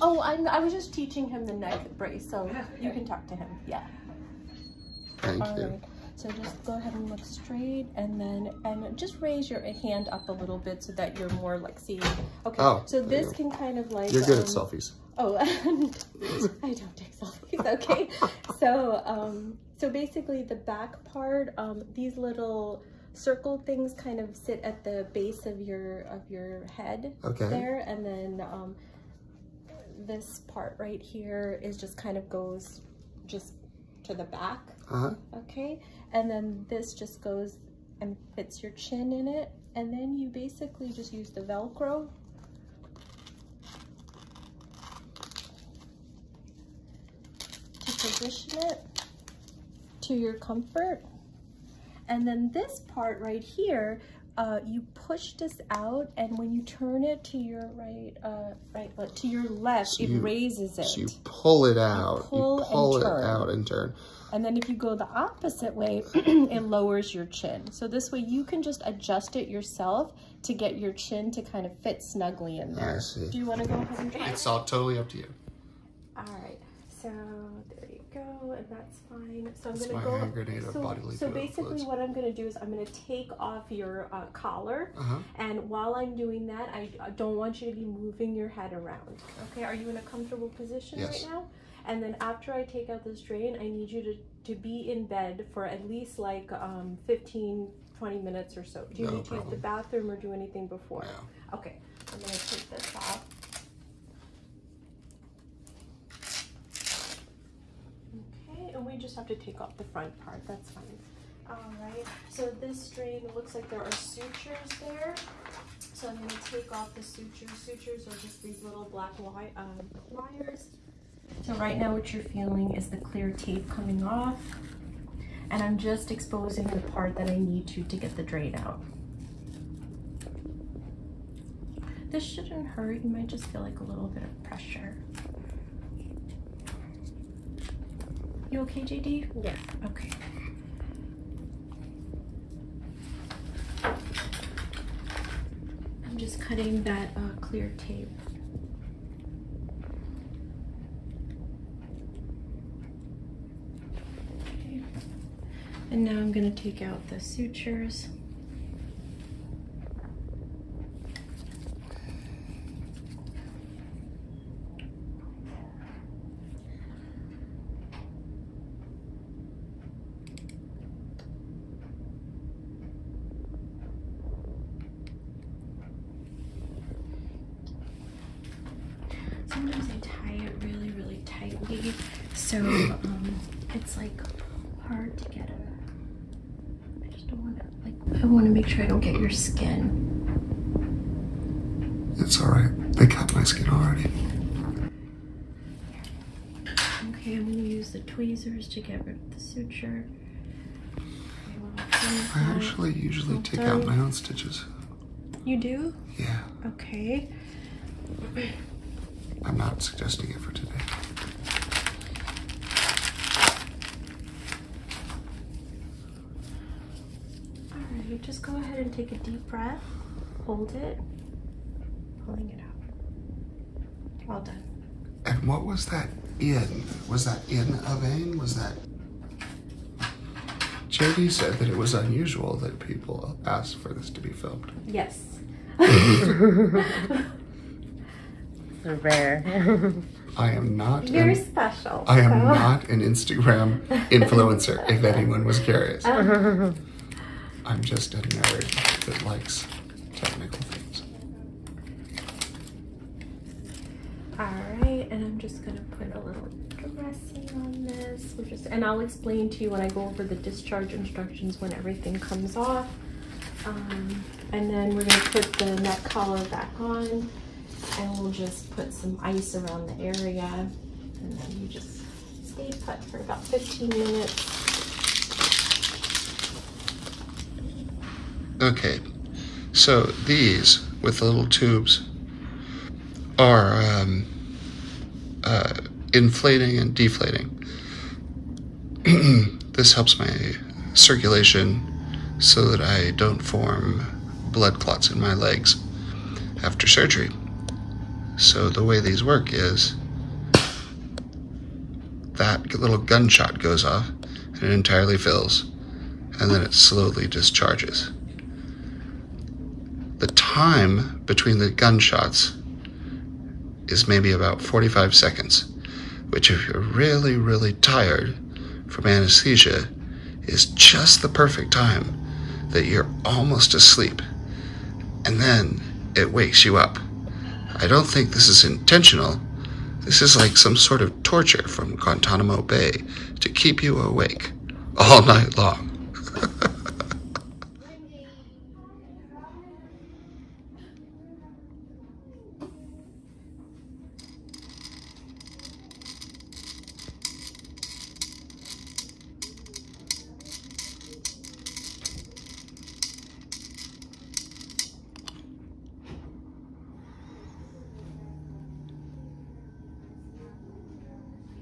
Oh, I'm, I was just teaching him the neck brace, so you can talk to him. Yeah. Thank All you. right. So just go ahead and look straight, and then and just raise your hand up a little bit so that you're more like seeing. Okay. Oh, so this can kind of like. You're good at um, selfies. Oh, I don't take selfies. Okay, so um, so basically the back part, um, these little circle things kind of sit at the base of your of your head Okay. there, and then um, this part right here is just kind of goes just to the back. Uh-huh. Okay, and then this just goes and fits your chin in it, and then you basically just use the Velcro to position it to your comfort. And then this part right here, uh, you push this out, and when you turn it to your right, uh, right, but to your left, So it you- raises it. So you pull it out. pull you and pull it turn. out and turn. And then if you go the opposite way, it lowers your chin. So this way you can just adjust it yourself to get your chin to kind of fit snugly in there. I see. Do you want to go ahead and try? It's all totally up to you. All right. So there you go, and that's fine. So I'm gonna my go. grenade so, bodily so basically, what I'm gonna do is I'm gonna take off your uh, collar, Uh-huh. and while I'm doing that, I, don't want you to be moving your head around. Okay? Are you in a comfortable position Yes. right now? And then after I take out this drain, I need you to to be in bed for at least like um, 15, 20 minutes or so. Do you No need to use the bathroom or do anything before? No. Okay, I'm gonna take this off. Okay, and we just have to take off the front part, that's fine. All right, so this drain, looks like there are sutures there. So I'm gonna take off the sutures. Sutures are just these little black wi- um, wires. So right now what you're feeling is the clear tape coming off. And I'm just exposing the part that I need to to get the drain out. This shouldn't hurt. You might just feel like a little bit of pressure. You okay, JD? Yeah. Okay. I'm just cutting that uh, clear tape. Okay. And now I'm going to take out the sutures. Sometimes I tie it really, really tightly, so um, it's like hard to get it. I just don't want to like. I want to make sure I don't get your skin. It's all right. They cut my skin already. Okay, I'm gonna use the tweezers to get rid of the suture. I actually usually take out my own stitches. You do? Yeah, Okay. I'm not suggesting it for today. Alright, just go ahead and take a deep breath. Hold it. Pulling it out. All done. And what was that in? Was that in a vein? Was that? JD said that it was unusual that people asked for this to be filmed. Yes. Rare. I am not. You're an, special. I am so- not an Instagram influencer. if anyone was curious, um, I'm just a nerd that likes technical things. Alright, and I'm just gonna put a little dressing on this. We're just and I'll explain to you when I go over the discharge instructions when everything comes off. Um, and then we're gonna put the neck collar back on and we'll just put some ice around the area and then you just stay put for about 15 minutes. Okay, so these with the little tubes are um, uh, inflating and deflating. this helps my circulation so that I don't form blood clots in my legs after surgery. So the way these work is that little gunshot goes off and it entirely fills and then it slowly discharges. The time between the gunshots is maybe about 45 seconds, which, if you're really, really tired from anesthesia, is just the perfect time that you're almost asleep. And then it wakes you up. I don't think this is intentional. This is like some sort of torture from Guantanamo Bay to keep you awake all night long.